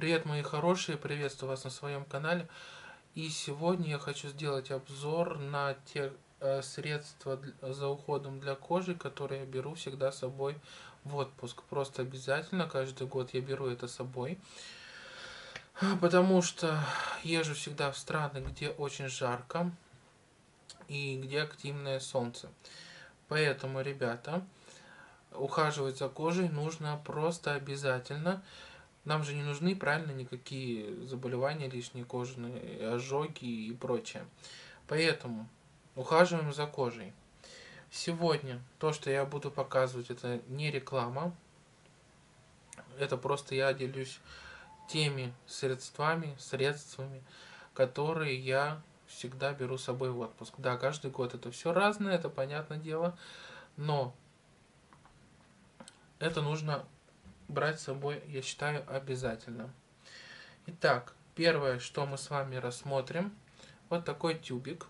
Привет, мои хорошие, приветствую вас на своем канале. И сегодня я хочу сделать обзор на те э, средства для, за уходом для кожи, которые я беру всегда с собой в отпуск. Просто обязательно, каждый год я беру это с собой. Потому что езжу всегда в страны, где очень жарко и где активное солнце. Поэтому, ребята, ухаживать за кожей нужно просто обязательно. Нам же не нужны, правильно, никакие заболевания лишние, кожные ожоги и прочее. Поэтому ухаживаем за кожей. Сегодня то, что я буду показывать, это не реклама. Это просто я делюсь теми средствами, средствами, которые я всегда беру с собой в отпуск. Да, каждый год это все разное, это понятное дело, но это нужно брать с собой, я считаю, обязательно. Итак, первое, что мы с вами рассмотрим, вот такой тюбик.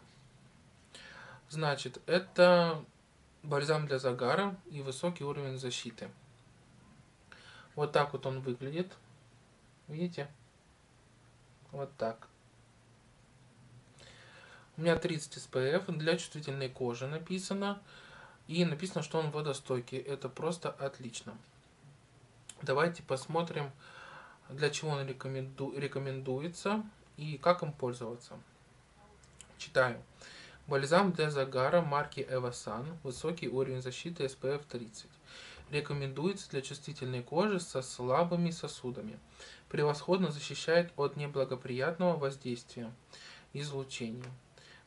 Значит, это бальзам для загара и высокий уровень защиты. Вот так вот он выглядит. Видите? Вот так. У меня 30 SPF для чувствительной кожи написано. И написано, что он водостойкий. Это просто отлично. Давайте посмотрим, для чего он рекоменду, рекомендуется и как им пользоваться. Читаю. Бальзам для загара марки Evasan. Высокий уровень защиты SPF 30. Рекомендуется для чувствительной кожи со слабыми сосудами. Превосходно защищает от неблагоприятного воздействия излучения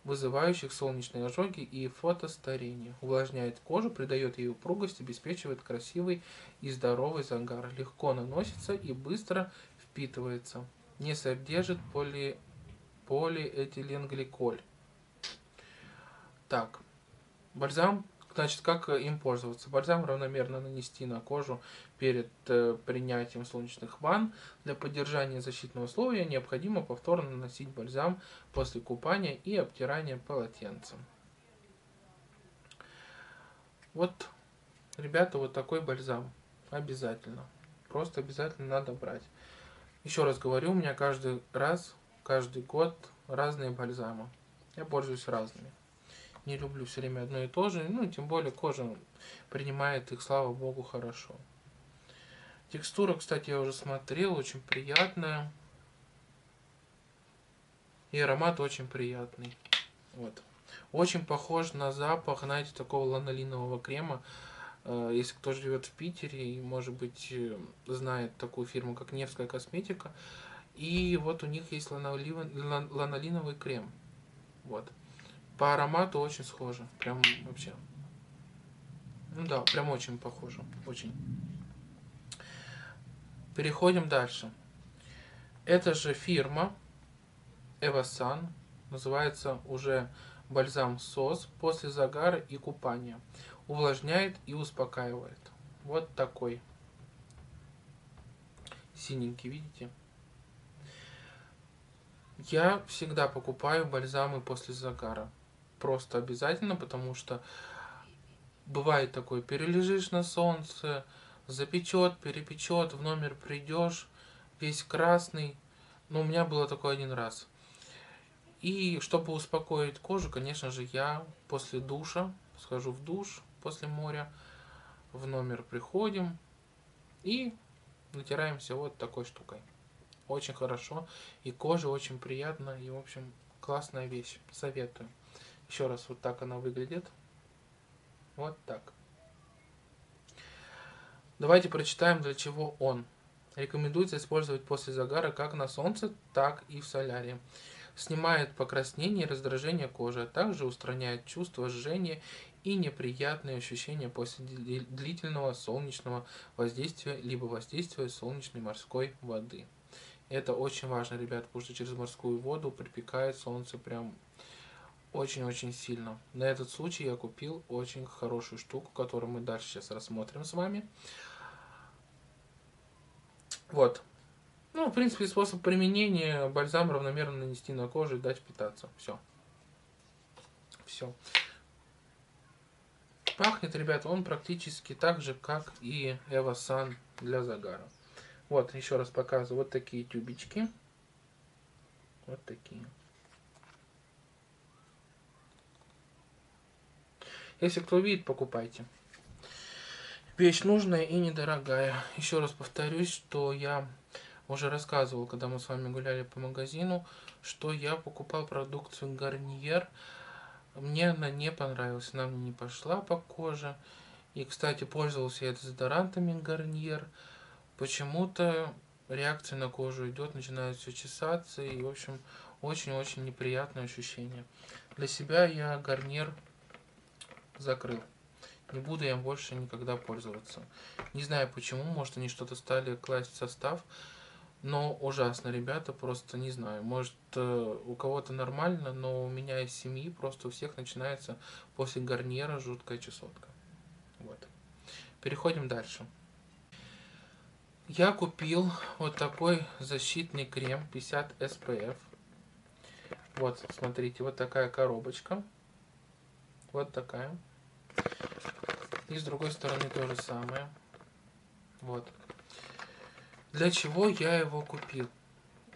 вызывающих солнечные ожоги и фотостарение. Увлажняет кожу, придает ей упругость, обеспечивает красивый и здоровый загар. Легко наносится и быстро впитывается. Не содержит поли... полиэтиленгликоль. Так, бальзам Значит, как э, им пользоваться? Бальзам равномерно нанести на кожу перед э, принятием солнечных ванн. Для поддержания защитного слоя необходимо повторно наносить бальзам после купания и обтирания полотенцем. Вот, ребята, вот такой бальзам. Обязательно. Просто обязательно надо брать. Еще раз говорю, у меня каждый раз, каждый год разные бальзамы. Я пользуюсь разными не люблю все время одно и то же. Ну, тем более кожа принимает их, слава богу, хорошо. Текстура, кстати, я уже смотрел, очень приятная. И аромат очень приятный. Вот. Очень похож на запах, знаете, такого ланолинового крема. Э, если кто живет в Питере и, может быть, э, знает такую фирму, как Невская косметика. И вот у них есть ланолиновый крем. Вот. По аромату очень схоже. Прям вообще. Ну да, прям очень похоже. Очень. Переходим дальше. Это же фирма Эвасан. Называется уже бальзам СОС после загара и купания. Увлажняет и успокаивает. Вот такой. Синенький, видите? Я всегда покупаю бальзамы после загара просто обязательно, потому что бывает такое, перележишь на солнце, запечет, перепечет, в номер придешь, весь красный. Но у меня было такое один раз. И чтобы успокоить кожу, конечно же, я после душа, схожу в душ после моря, в номер приходим и натираемся вот такой штукой. Очень хорошо, и кожа очень приятно, и, в общем, классная вещь. Советую. Еще раз, вот так она выглядит. Вот так. Давайте прочитаем, для чего он. Рекомендуется использовать после загара как на солнце, так и в солярии. Снимает покраснение и раздражение кожи, а также устраняет чувство жжения и неприятные ощущения после длительного солнечного воздействия, либо воздействия солнечной морской воды. Это очень важно, ребят, потому что через морскую воду припекает солнце прям очень-очень сильно. На этот случай я купил очень хорошую штуку, которую мы дальше сейчас рассмотрим с вами. Вот. Ну, в принципе, способ применения бальзам равномерно нанести на кожу и дать питаться. Все. Все. Пахнет, ребята, он практически так же, как и Эвасан для загара. Вот, еще раз показываю. Вот такие тюбички. Вот такие. Если кто видит, покупайте. Вещь нужная и недорогая. Еще раз повторюсь, что я уже рассказывал, когда мы с вами гуляли по магазину, что я покупал продукцию Гарниер. Мне она не понравилась, она мне не пошла по коже. И, кстати, пользовался я дезодорантами Гарниер. Почему-то реакция на кожу идет, начинает все чесаться. И, в общем, очень-очень неприятное ощущение. Для себя я Гарниер закрыл. Не буду я больше никогда пользоваться. Не знаю почему, может они что-то стали класть в состав. Но ужасно, ребята, просто не знаю. Может э, у кого-то нормально, но у меня из семьи просто у всех начинается после гарнира жуткая чесотка. Вот. Переходим дальше. Я купил вот такой защитный крем 50 SPF. Вот, смотрите, вот такая коробочка. Вот такая. И с другой стороны то же самое. Вот. Для чего я его купил?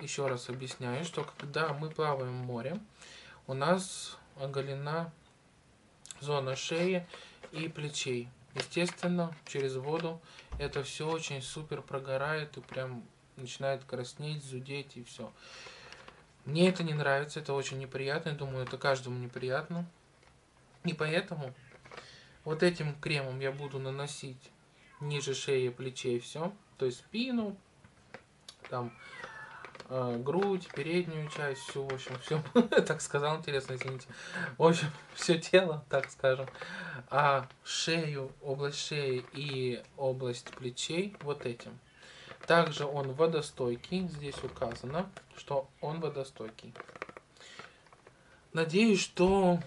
Еще раз объясняю, что когда мы плаваем в море, у нас оголена зона шеи и плечей. Естественно, через воду это все очень супер прогорает и прям начинает краснеть, зудеть и все. Мне это не нравится, это очень неприятно, я думаю, это каждому неприятно. И поэтому вот этим кремом я буду наносить ниже шеи, плечей все. То есть спину, там э, грудь, переднюю часть, всю, в общем, все, так сказал, интересно, извините. В общем, все тело, так скажем. А шею, область шеи и область плечей вот этим. Также он водостойкий, здесь указано, что он водостойкий. Надеюсь, что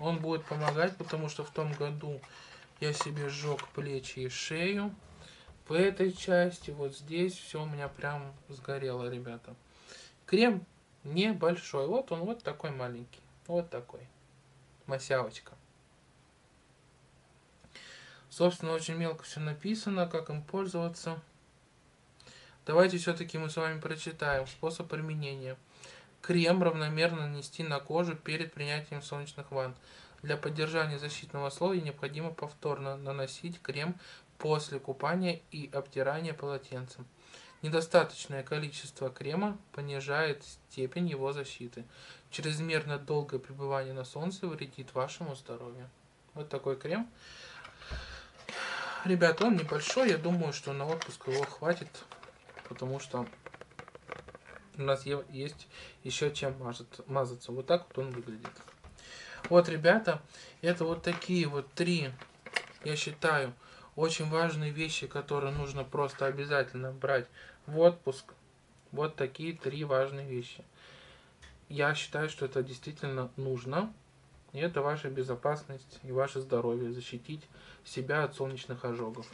он будет помогать, потому что в том году я себе сжег плечи и шею. В этой части, вот здесь, все у меня прям сгорело, ребята. Крем небольшой. Вот он вот такой маленький. Вот такой. Масявочка. Собственно, очень мелко все написано, как им пользоваться. Давайте все-таки мы с вами прочитаем способ применения. Крем равномерно нанести на кожу перед принятием солнечных ванн. Для поддержания защитного слоя необходимо повторно наносить крем после купания и обтирания полотенцем. Недостаточное количество крема понижает степень его защиты. Чрезмерно долгое пребывание на солнце вредит вашему здоровью. Вот такой крем. Ребята, он небольшой, я думаю, что на отпуск его хватит, потому что у нас есть еще чем мазаться. Вот так вот он выглядит. Вот, ребята, это вот такие вот три, я считаю, очень важные вещи, которые нужно просто обязательно брать в отпуск. Вот такие три важные вещи. Я считаю, что это действительно нужно. И это ваша безопасность и ваше здоровье. Защитить себя от солнечных ожогов.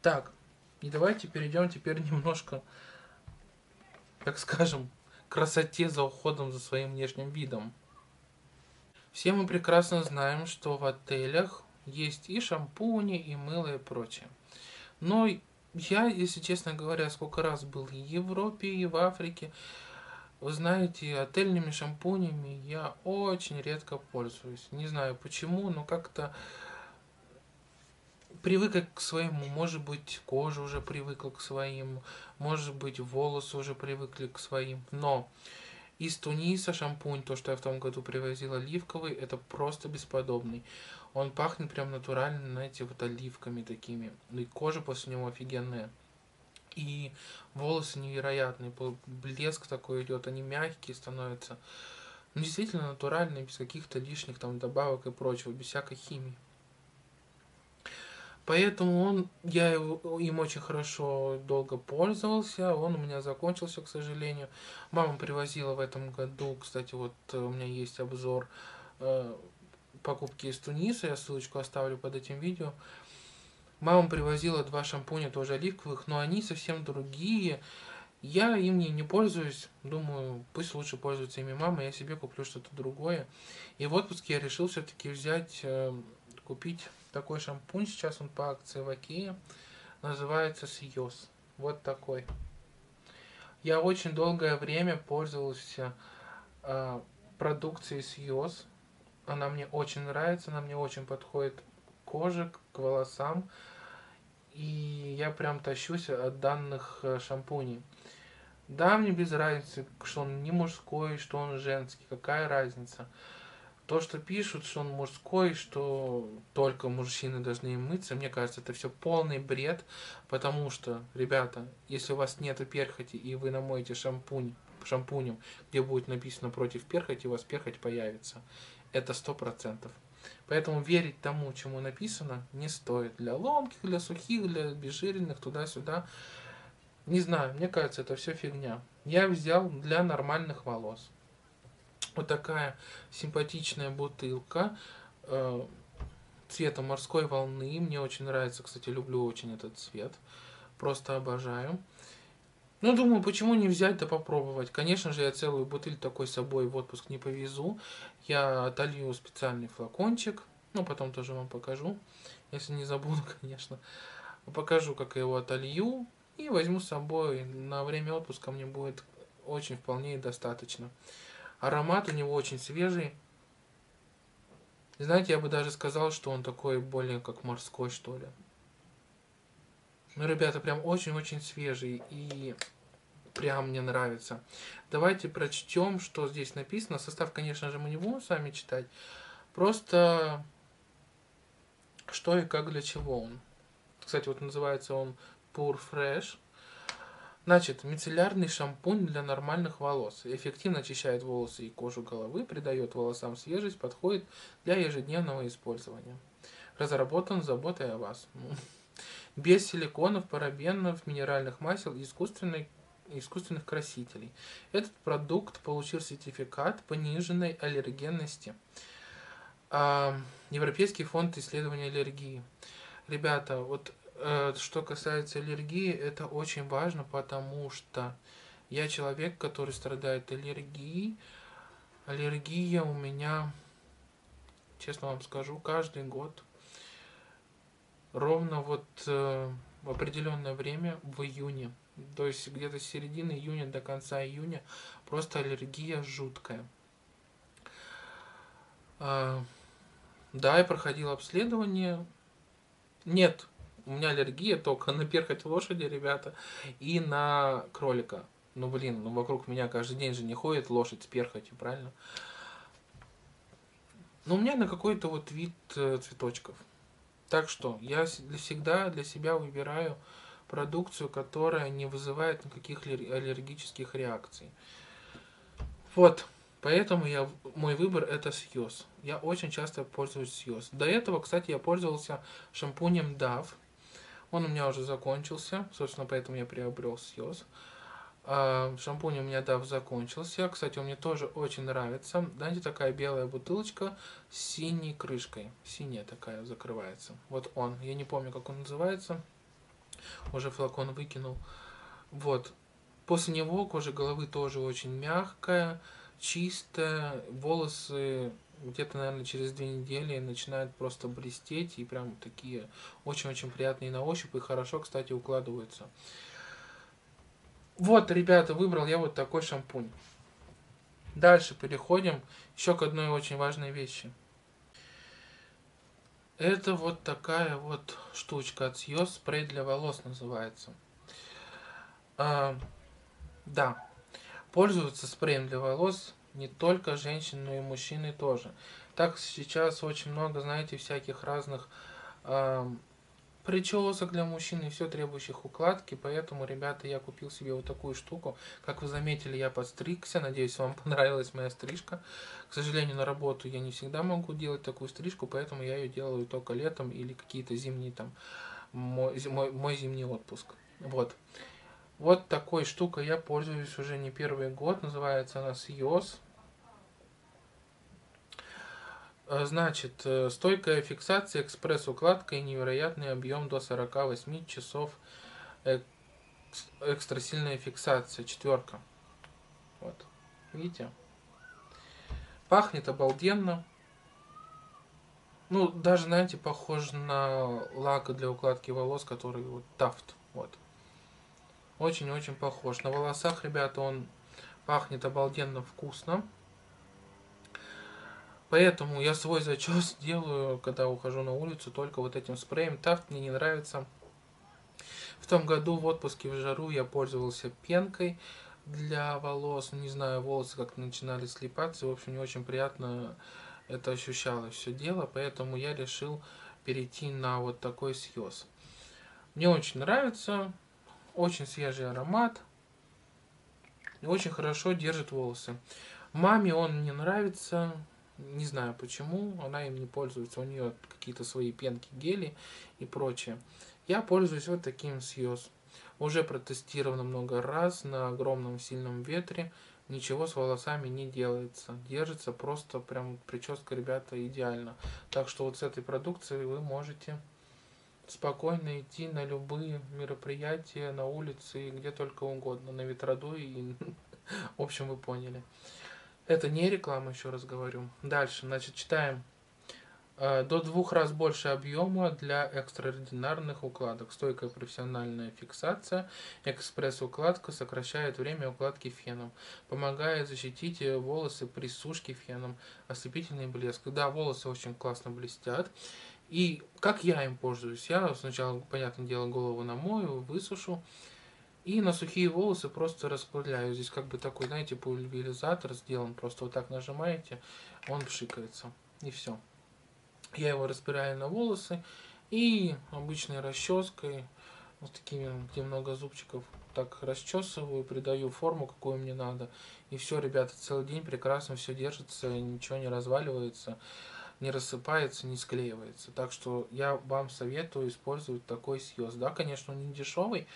Так, и давайте перейдем теперь немножко так скажем, красоте за уходом за своим внешним видом. Все мы прекрасно знаем, что в отелях есть и шампуни, и мыло, и прочее. Но я, если честно говоря, сколько раз был и в Европе, и в Африке, вы знаете, отельными шампунями я очень редко пользуюсь. Не знаю почему, но как-то привыкла к своему, может быть, кожа уже привыкла к своим, может быть, волосы уже привыкли к своим, но из Туниса шампунь, то, что я в том году привозил оливковый, это просто бесподобный. Он пахнет прям натурально, знаете, вот оливками такими. И кожа после него офигенная. И волосы невероятные, блеск такой идет, они мягкие становятся. Ну, действительно натуральные, без каких-то лишних там добавок и прочего, без всякой химии. Поэтому он, я им очень хорошо долго пользовался, он у меня закончился, к сожалению. Мама привозила в этом году, кстати, вот э, у меня есть обзор э, покупки из Туниса, я ссылочку оставлю под этим видео. Мама привозила два шампуня тоже оливковых, но они совсем другие. Я им не, не пользуюсь, думаю, пусть лучше пользуется ими мама, я себе куплю что-то другое. И в отпуске я решил все-таки взять, э, купить такой шампунь, сейчас он по акции в Окее, называется Сиос. Вот такой. Я очень долгое время пользовался э, продукцией с Йос. Она мне очень нравится, она мне очень подходит к коже, к волосам. И я прям тащусь от данных э, шампуней. Да, мне без разницы, что он не мужской, что он женский, какая разница. То, что пишут, что он мужской, что только мужчины должны мыться, мне кажется, это все полный бред, потому что, ребята, если у вас нет перхоти и вы намоете шампунь шампунем, где будет написано против перхоти, у вас перхоть появится. Это сто процентов. Поэтому верить тому, чему написано, не стоит. Для ломких, для сухих, для безжирных, туда-сюда. Не знаю, мне кажется, это все фигня. Я взял для нормальных волос. Вот такая симпатичная бутылка э, цвета морской волны. Мне очень нравится, кстати, люблю очень этот цвет. Просто обожаю. Ну, думаю, почему не взять да попробовать. Конечно же, я целую бутыль такой с собой в отпуск не повезу. Я отолью специальный флакончик. Ну, потом тоже вам покажу. Если не забуду, конечно. Покажу, как я его отолью. И возьму с собой. На время отпуска мне будет очень вполне достаточно. Аромат у него очень свежий. Знаете, я бы даже сказал, что он такой более как морской, что ли. Ну, ребята, прям очень-очень свежий и прям мне нравится. Давайте прочтем, что здесь написано. Состав, конечно же, мы не будем с вами читать. Просто что и как для чего он. Кстати, вот называется он Pure Fresh. Значит, мицеллярный шампунь для нормальных волос. Эффективно очищает волосы и кожу головы, придает волосам свежесть, подходит для ежедневного использования. Разработан заботой о вас. Без силиконов, парабенов, минеральных масел и искусственной искусственных красителей. Этот продукт получил сертификат пониженной аллергенности. Европейский фонд исследования аллергии. Ребята, вот что касается аллергии, это очень важно, потому что я человек, который страдает аллергией. Аллергия у меня, честно вам скажу, каждый год. Ровно вот э, в определенное время в июне. То есть где-то с середины июня до конца июня просто аллергия жуткая. А, да, я проходил обследование. Нет, у меня аллергия только на перхоть лошади, ребята, и на кролика. Ну, блин, ну вокруг меня каждый день же не ходит лошадь с перхотью, правильно? Но у меня на какой-то вот вид э, цветочков. Так что я всегда для себя выбираю продукцию, которая не вызывает никаких аллергических реакций. Вот. Поэтому я, мой выбор это Сьюз. Я очень часто пользуюсь Сьюз. До этого, кстати, я пользовался шампунем Dove. Он у меня уже закончился, собственно, поэтому я приобрел Сьюз. А, шампунь у меня Дав закончился. Кстати, он мне тоже очень нравится. Знаете, такая белая бутылочка с синей крышкой. Синяя такая закрывается. Вот он. Я не помню, как он называется. Уже флакон выкинул. Вот. После него кожа головы тоже очень мягкая, чистая. Волосы где-то, наверное, через две недели начинают просто блестеть и прям такие очень-очень приятные на ощупь и хорошо, кстати, укладываются. Вот, ребята, выбрал я вот такой шампунь. Дальше переходим еще к одной очень важной вещи. Это вот такая вот штучка от Сьос, спрей для волос называется. А, да, пользоваться спреем для волос не только женщин, но и мужчины тоже. Так сейчас очень много, знаете, всяких разных э, причесок для мужчин и все требующих укладки, поэтому, ребята, я купил себе вот такую штуку. Как вы заметили, я подстригся, надеюсь, вам понравилась моя стрижка. К сожалению, на работу я не всегда могу делать такую стрижку, поэтому я ее делаю только летом или какие-то зимние там, мой, мой, мой зимний отпуск. Вот. Вот такой штукой я пользуюсь уже не первый год. Называется она Сиос. Э, значит, э, стойкая фиксация, экспресс-укладка и невероятный объем до 48 часов. Экстрасильная фиксация, четверка. Вот, видите? Пахнет обалденно. Ну, даже, знаете, похож на лак для укладки волос, который вот тафт. Вот. Очень-очень похож. На волосах, ребята, он пахнет обалденно вкусно. Поэтому я свой зачес делаю, когда ухожу на улицу, только вот этим спреем. Тафт мне не нравится. В том году в отпуске в жару я пользовался пенкой для волос. Не знаю, волосы как начинали слипаться. В общем, не очень приятно это ощущалось все дело. Поэтому я решил перейти на вот такой съез. Мне очень нравится. Очень свежий аромат. И очень хорошо держит волосы. Маме он не нравится. Не знаю почему, она им не пользуется, у нее какие-то свои пенки, гели и прочее. Я пользуюсь вот таким Сьюз. Уже протестировано много раз на огромном сильном ветре. Ничего с волосами не делается. Держится просто прям прическа, ребята, идеально. Так что вот с этой продукцией вы можете спокойно идти на любые мероприятия, на улице, и где только угодно, на ветроду и... В общем, вы поняли. Это не реклама, еще раз говорю. Дальше, значит, читаем. Э, до двух раз больше объема для экстраординарных укладок. Стойкая профессиональная фиксация. Экспресс-укладка сокращает время укладки феном. Помогает защитить волосы при сушке феном. Ослепительный блеск. Да, волосы очень классно блестят. И как я им пользуюсь? Я сначала, понятное дело, голову намою, высушу. И на сухие волосы просто распыляю. Здесь как бы такой, знаете, пульверизатор сделан. Просто вот так нажимаете, он пшикается. И все. Я его распираю на волосы. И обычной расческой, вот такими, где много зубчиков, так расчесываю, придаю форму, какую мне надо. И все, ребята, целый день прекрасно все держится, ничего не разваливается, не рассыпается, не склеивается. Так что я вам советую использовать такой съез. Да, конечно, он не дешевый,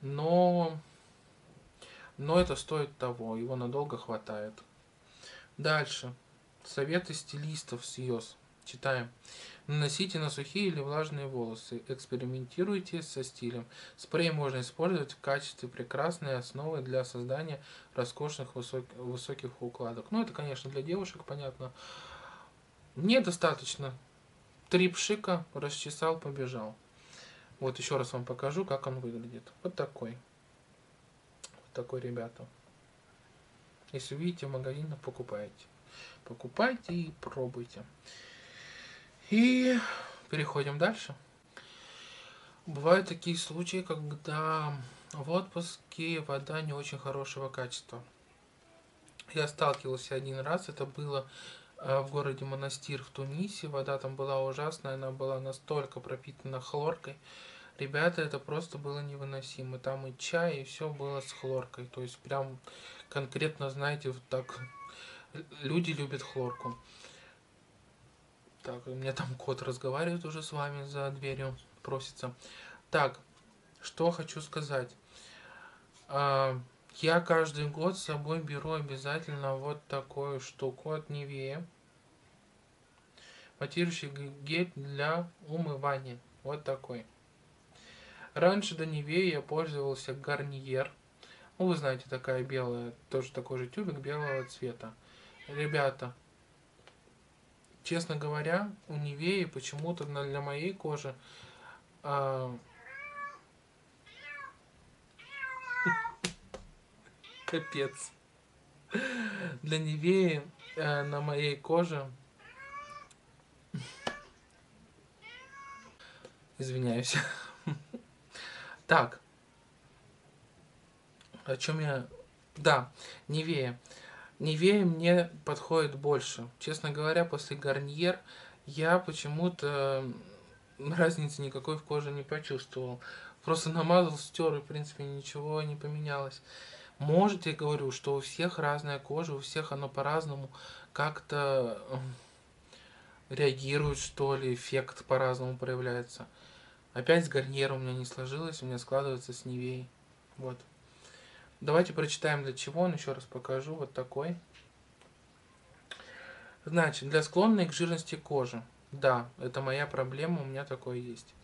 но, но это стоит того, его надолго хватает. Дальше. Советы стилистов с ЙОС. Читаем. Наносите на сухие или влажные волосы. Экспериментируйте со стилем. Спрей можно использовать в качестве прекрасной основы для создания роскошных высок, высоких укладок. Ну, это, конечно, для девушек, понятно. Мне достаточно. Три пшика, расчесал, побежал. Вот еще раз вам покажу, как он выглядит. Вот такой. Вот такой, ребята. Если увидите в магазине, покупайте. Покупайте и пробуйте. И переходим дальше. Бывают такие случаи, когда в отпуске вода не очень хорошего качества. Я сталкивался один раз, это было в городе Монастир в Тунисе. Вода там была ужасная, она была настолько пропитана хлоркой, Ребята, это просто было невыносимо. Там и чай, и все было с хлоркой. То есть прям конкретно, знаете, вот так люди любят хлорку. Так, у меня там кот разговаривает уже с вами за дверью, просится. Так, что хочу сказать. А, я каждый год с собой беру обязательно вот такую штуку от Невея. Матирующий гель для умывания. Вот такой. Раньше до Невеи я пользовался Гарниер. Ну, вы знаете, такая белая, тоже такой же тюбик белого цвета. Ребята, честно говоря, у Невеи почему-то для моей кожи а... капец. Для Невеи а, на моей коже извиняюсь. Так. О чем я... Да, Невея. Невея мне подходит больше. Честно говоря, после Гарниер я почему-то разницы никакой в коже не почувствовал. Просто намазал, стер, и, в принципе, ничего не поменялось. Может, я говорю, что у всех разная кожа, у всех оно по-разному как-то реагирует, что ли, эффект по-разному проявляется. Опять с Гарниером у меня не сложилось, у меня складывается с Нивей. Вот. Давайте прочитаем для чего он, еще раз покажу. Вот такой. Значит, для склонной к жирности кожи. Да, это моя проблема, у меня такое есть.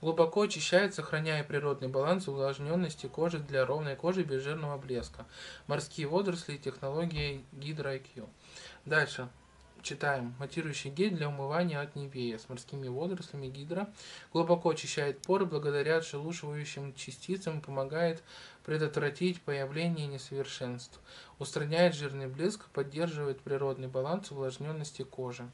Глубоко очищает, сохраняя природный баланс увлажненности кожи для ровной кожи без жирного блеска. Морские водоросли и технология GhydroIQ. Дальше. Читаем. Матирующий гель для умывания от Невея с морскими водорослями гидро. Глубоко очищает поры благодаря отшелушивающим частицам и помогает предотвратить появление несовершенств, устраняет жирный блеск, поддерживает природный баланс увлажненности кожи.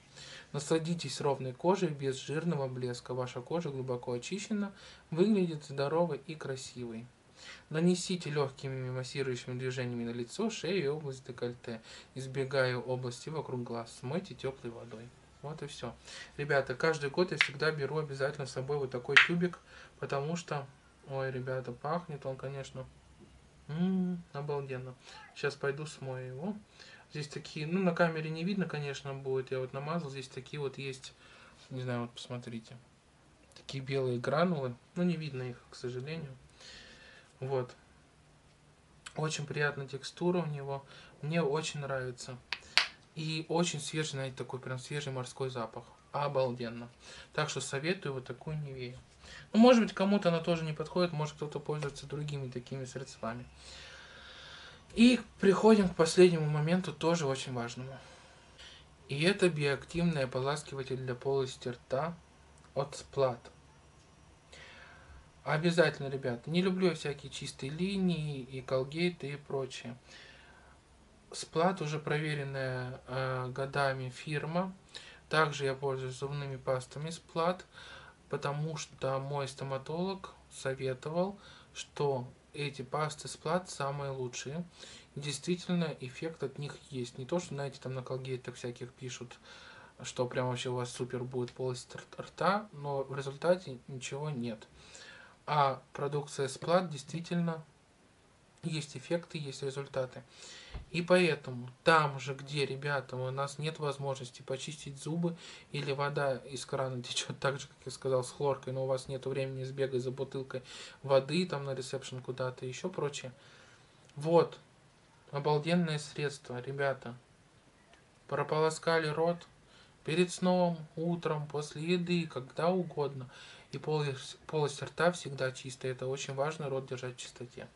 Насладитесь ровной кожей без жирного блеска. Ваша кожа глубоко очищена, выглядит здоровой и красивой. Нанесите легкими массирующими движениями на лицо, шею и область декольте, избегая области вокруг глаз. Смойте теплой водой. Вот и все. Ребята, каждый год я всегда беру обязательно с собой вот такой тюбик, потому что, ой, ребята, пахнет он, конечно, м-м, обалденно. Сейчас пойду смою его. Здесь такие, ну на камере не видно, конечно, будет. Я вот намазал, здесь такие вот есть, не знаю, вот посмотрите. Такие белые гранулы, ну не видно их, к сожалению. Вот. Очень приятная текстура у него. Мне очень нравится. И очень свежий, знаете, такой прям свежий морской запах. Обалденно. Так что советую вот такую Невею. Ну, может быть, кому-то она тоже не подходит, может кто-то пользуется другими такими средствами. И приходим к последнему моменту, тоже очень важному. И это биоактивный ополаскиватель для полости рта от Сплат. Обязательно, ребят. Не люблю всякие чистые линии и колгейты и прочее. Сплат уже проверенная э, годами фирма. Также я пользуюсь зубными пастами Сплат, потому что мой стоматолог советовал, что эти пасты Сплат самые лучшие. И действительно, эффект от них есть. Не то, что, знаете, там на колгейтах всяких пишут, что прям вообще у вас супер будет полость рта, но в результате ничего нет. А продукция Сплат действительно есть эффекты, есть результаты. И поэтому там же, где, ребята, у нас нет возможности почистить зубы или вода из крана течет так же, как я сказал, с хлоркой, но у вас нет времени сбегать за бутылкой воды там на ресепшн куда-то, еще прочее. Вот, обалденное средство, ребята. Прополоскали рот перед сном, утром, после еды, когда угодно. И полость, полость рта всегда чистая. Это очень важно, рот держать в чистоте.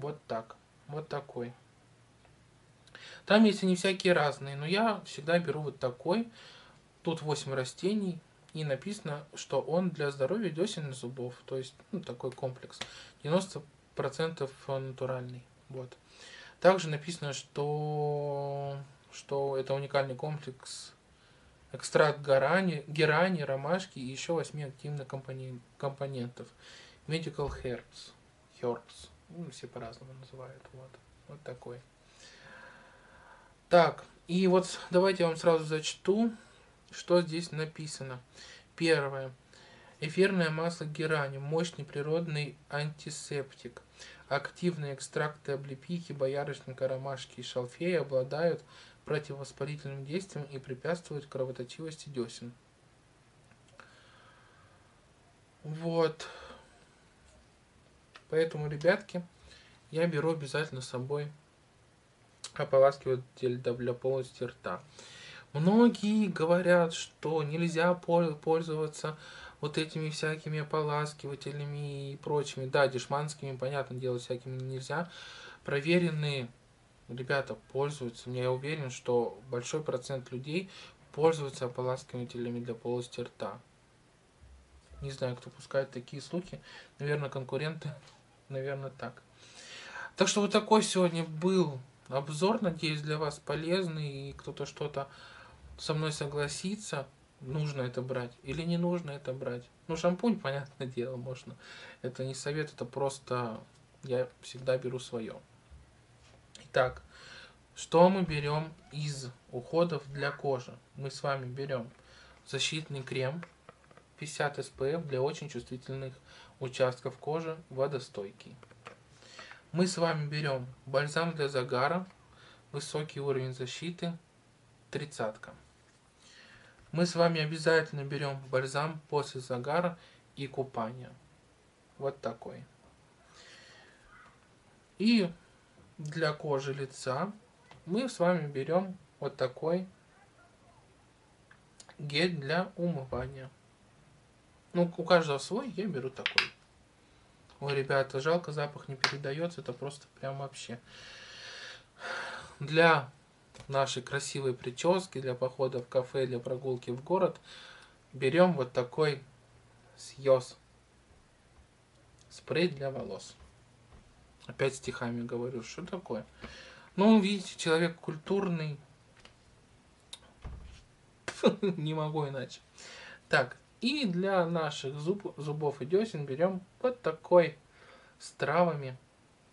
Вот так. Вот такой. Там есть они всякие разные, но я всегда беру вот такой. Тут 8 растений. И написано, что он для здоровья десен и зубов. То есть, ну, такой комплекс. 90% натуральный. Вот. Также написано, что, что это уникальный комплекс экстракт герани, герани, ромашки и еще 8 активных компонентов. Medical herbs. Herbs. Ну, все по-разному называют. Вот. вот такой. Так, и вот давайте я вам сразу зачту, что здесь написано. Первое. Эфирное масло герани. Мощный природный антисептик. Активные экстракты облепихи, боярышника, ромашки и шалфея обладают противовоспалительным действием и препятствуют кровоточивости десен. Вот. Поэтому, ребятки, я беру обязательно с собой ополаскиватель для полости рта. Многие говорят, что нельзя пользоваться вот этими всякими ополаскивателями и прочими. Да, дешманскими, понятно дело, всякими нельзя. Проверенные ребята пользуются. Я уверен, что большой процент людей пользуются ополаскивателями для полости рта. Не знаю, кто пускает такие слухи. Наверное, конкуренты. Наверное, так. Так что вот такой сегодня был обзор. Надеюсь, для вас полезный. И кто-то что-то со мной согласится. Нужно это брать или не нужно это брать. Ну, шампунь, понятное дело, можно. Это не совет, это просто я всегда беру свое. Итак, что мы берем из уходов для кожи? Мы с вами берем защитный крем 50 SPF для очень чувствительных участков кожи, водостойкий. Мы с вами берем бальзам для загара, высокий уровень защиты, тридцатка. Мы с вами обязательно берем бальзам после загара и купания. Вот такой. И для кожи лица мы с вами берем вот такой гель для умывания. Ну, у каждого свой, я беру такой. Ой, ребята, жалко, запах не передается, это просто прям вообще. Для нашей красивой прически, для похода в кафе, для прогулки в город, берем вот такой съез. Спрей для волос. Опять стихами говорю. Что такое? Ну, видите, человек культурный. Не могу иначе. Так, и для наших зуб, зубов и десен берем вот такой с травами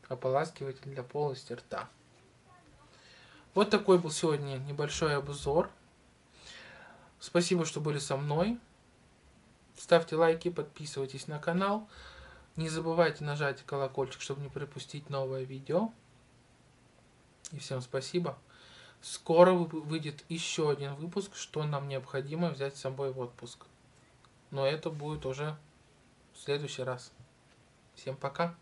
ополаскиватель для полости рта. Вот такой был сегодня небольшой обзор. Спасибо, что были со мной. Ставьте лайки, подписывайтесь на канал. Не забывайте нажать колокольчик, чтобы не пропустить новое видео. И всем спасибо. Скоро выйдет еще один выпуск, что нам необходимо взять с собой в отпуск. Но это будет уже в следующий раз. Всем пока.